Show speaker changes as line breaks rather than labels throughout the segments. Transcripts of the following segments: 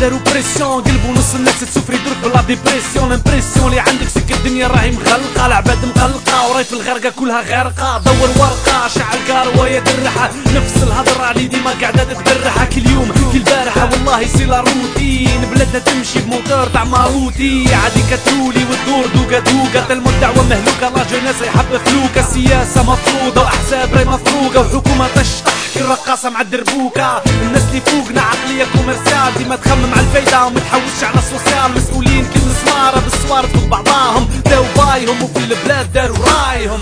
داروا بريسيون قلبوا نص الناس تسوفري درك بلا ديبريسيون. امبريسيون اللي عندك سك الدنيا راهي مغلقة. العباد مقلقه وراي في الغرقة كلها غارقه دور ورقة. شعل قاروه يا درحة. نفس الهضرة. اللي ديما قاعدة تدرحها والله سيلا روتين. بلادنا تمشي بموتور تاع ماروتي. عادي كترولي والدور دوكا دوكا تلمو الدعوه مهلوكة لا جوناس يحب فلوكه السياسة مفروضة وأحزاب راي مفروقة. وحكومه تشطح الرقاصه مع الدربوكة. الناس اللي فوقنا عقلية كوميرسيال ديما تخمم على الفايدة وما تحوسش على السوسيال. مسؤولين كل سماره بالسوار فوق بعضاهم. داو بايهم وفي البلاد داروا رايهم.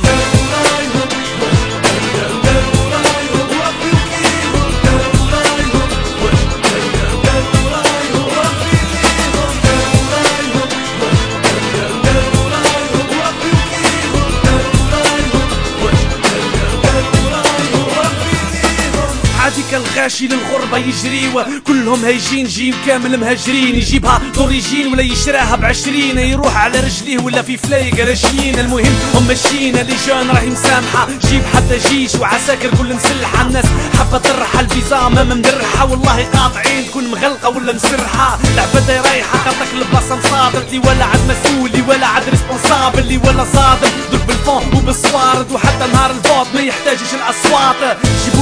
الغاشي للغربة يجريوا كلهم هيجين جيم كامل مهاجرين يجيبها دوريجين ولا يشراها بعشرين يروح على رجليه ولا في فلايق راشيين المهم هم ماشيين اللي جون راهي مسامحة جيب حتى جيش وعساكر كل مسلحة. الناس حابة ترحل الفيزا ما مدرحة والله قاطعين تكون مغلقة ولا مسرحة. العبادة رايحة خاطك البلاصة مصادت لي ولا عاد مسؤول لي ولا عاد ريسبونسابل لي ولا صادم درب بالفون وبالصوارد وحتى نهار الفوت ما يحتاجش الأصوات. جيبوا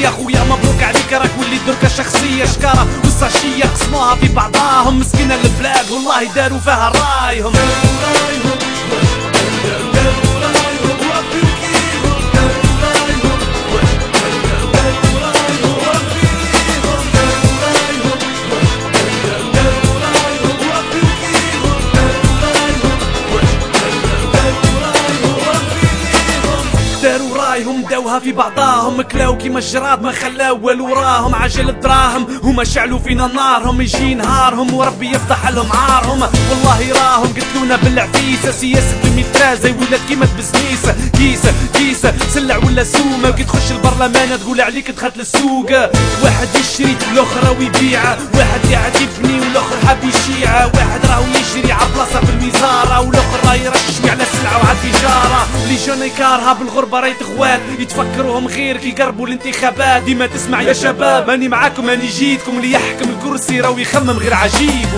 السنية خويا مبروك عليك راك ولي دركة شخصية شكارة. والساشية قسموها في بعضاهم مسكينة البلاد والله داروا فيها رايهم. داوها في بعضاهم كلاو كيما الجراد ما خلاو والو وراهم عجل الدراهم هما شعلوا فينا نارهم يجي نهارهم وربي يفضح لهم عارهم. والله راهم قتلونا بالعفيسة سياسة الميترازة ولات كيما بزنيسة كيسة كيسة سلع ولا سومة وكي تخش البرلمان تقول عليك دخلت للسوق. واحد يشري الاخرى ويبيع واحد قاعد يبني والأخر حاب يشيع. واحد راهو يجري على بلاصة في الوزارة والاخر راه يرشوي وعلى التجارة. اللي جون يكارها بالغربة راهي تغوات يتفكروهم غير كي يقربوا الانتخابات. ديما تسمع يا شباب اني معاكم اني جيتكم. اللي يحكم الكرسي راهو يخمم غير عجيب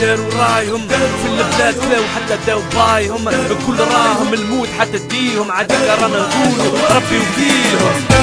داروا رايهم في البلاد كلاو حتى داو بايهم كل راهم الموت حتى تديهم عاد رانا نقولوا ربي وكيلهم.